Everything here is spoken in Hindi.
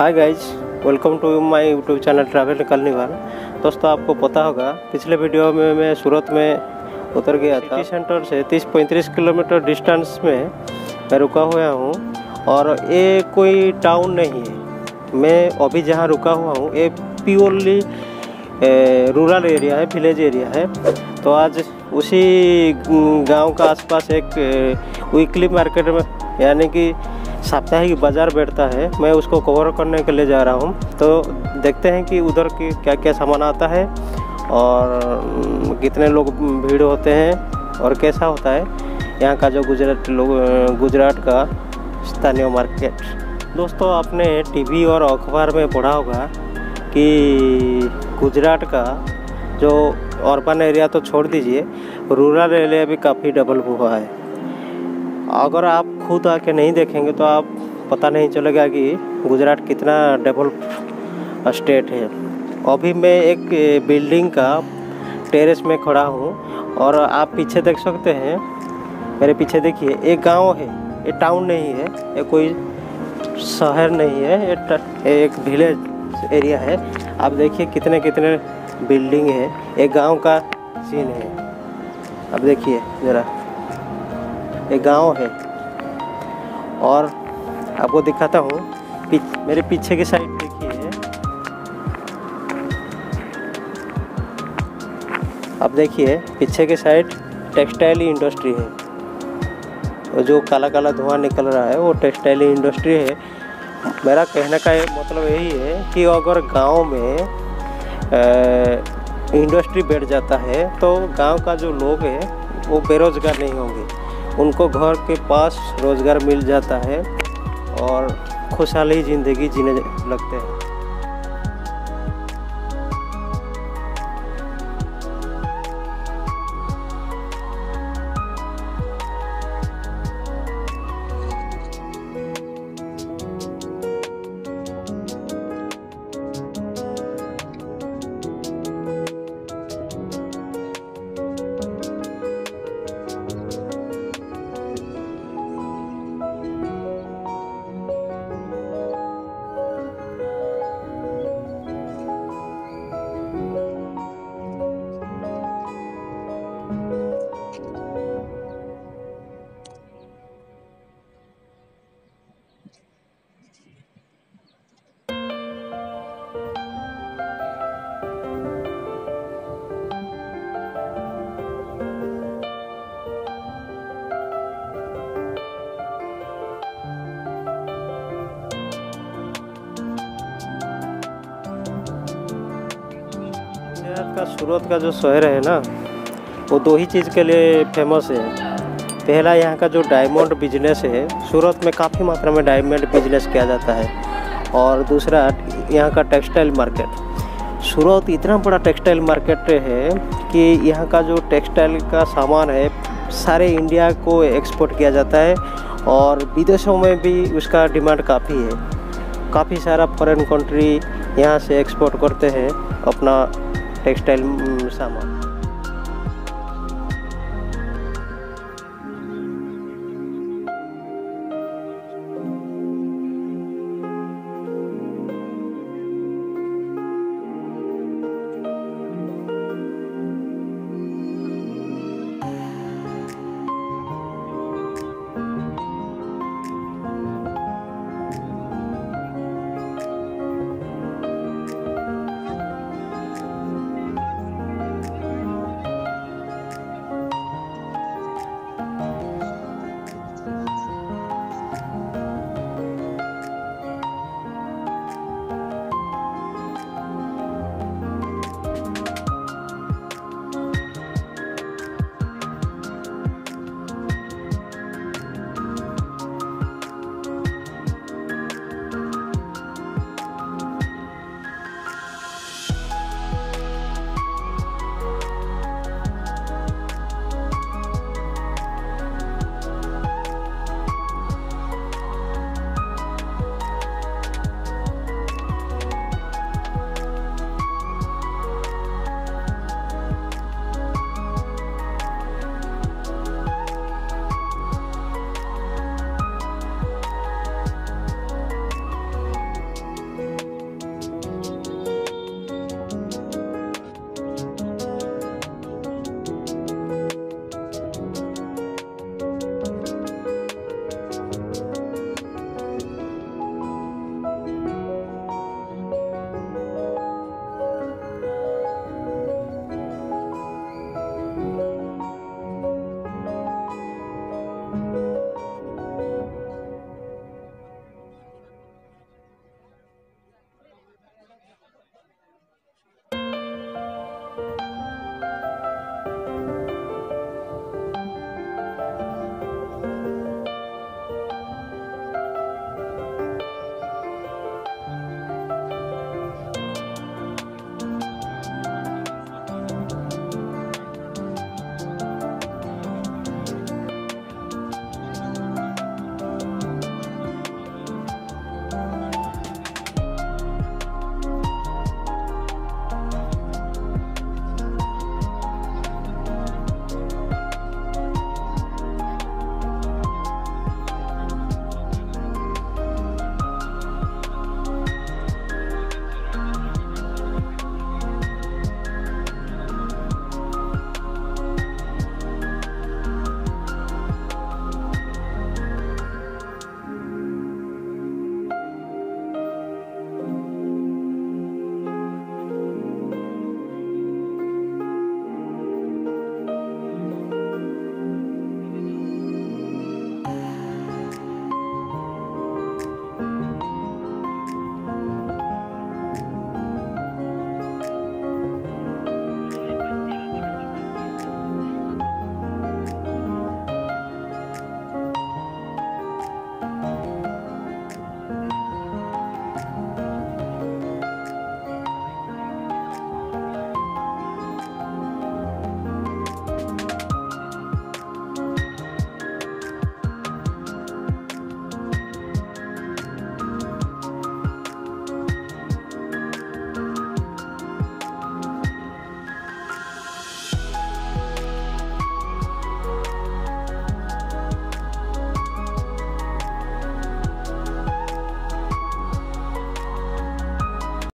Hi guys welcome to my YouTube channel travel carnival दोस्तों आपको पता होगा पिछले वीडियो में मैं सूरत में उतर गया था। सेंटर से। 30-35 किलोमीटर डिस्टेंस में मैं रुका हुआ हूँ और ये कोई टाउन नहीं है। मैं अभी जहाँ रुका हुआ हूँ ये प्योरली रूरल एरिया है विलेज एरिया है। तो आज उसी गाँव का आसपास एक वीकली मार्केट में यानी कि साप्ताहिक बाज़ार बैठता है, मैं उसको कवर करने के लिए जा रहा हूँ। तो देखते हैं कि उधर की क्या क्या सामान आता है और कितने लोग भीड़ होते हैं और कैसा होता है। यहाँ का जो गुजरात लोग, गुजरात का स्थानीय मार्केट। दोस्तों, आपने टीवी और अखबार में पढ़ा होगा कि गुजरात का जो अर्बन एरिया तो छोड़ दीजिए रूरल एरिया भी काफ़ी डेवलप हुआ है। अगर आप खुद आके नहीं देखेंगे तो आप पता नहीं चलेगा कि गुजरात कितना डेवलप स्टेट है। अभी मैं एक बिल्डिंग का टेरेस में खड़ा हूँ और आप पीछे देख सकते हैं, मेरे पीछे देखिए, एक गाँव है, ये टाउन नहीं है, ये कोई शहर नहीं है, ये एक विलेज एरिया है। आप देखिए कितने कितने बिल्डिंग है एक गाँव का सीन है। अब देखिए ज़रा एक गाँव है। और आपको दिखाता हूँ। मेरे पीछे की साइड देखिए। आप देखिए, पीछे के साइड टेक्सटाइल इंडस्ट्री है। और जो काला काला धुआँ निकल रहा है, वो टेक्सटाइल इंडस्ट्री है। मेरा कहने का मतलब यही है कि अगर गाँव में इंडस्ट्री बैठ जाता है तो गाँव का जो लोग है, वो बेरोज़गार नहीं होंगे। उनको घर के पास रोज़गार मिल जाता है और खुशहाली ज़िंदगी जीने लगते हैं। का सूरत का जो शहर है ना, वो दो ही चीज़ के लिए फ़ेमस है। पहला यहाँ का जो डायमंड बिज़नेस है, सूरत में काफ़ी मात्रा में डायमंड बिज़नेस किया जाता है। और दूसरा, यहाँ का टेक्सटाइल मार्केट सूरत इतना बड़ा टेक्सटाइल मार्केट है कि यहाँ का जो टेक्सटाइल का सामान है, सारे इंडिया को एक्सपोर्ट किया जाता है और विदेशों में भी उसका डिमांड काफ़ी है। काफ़ी सारा फॉरेन कंट्री यहाँ से एक्सपोर्ट करते हैं अपना टेक्सटाइल सामान।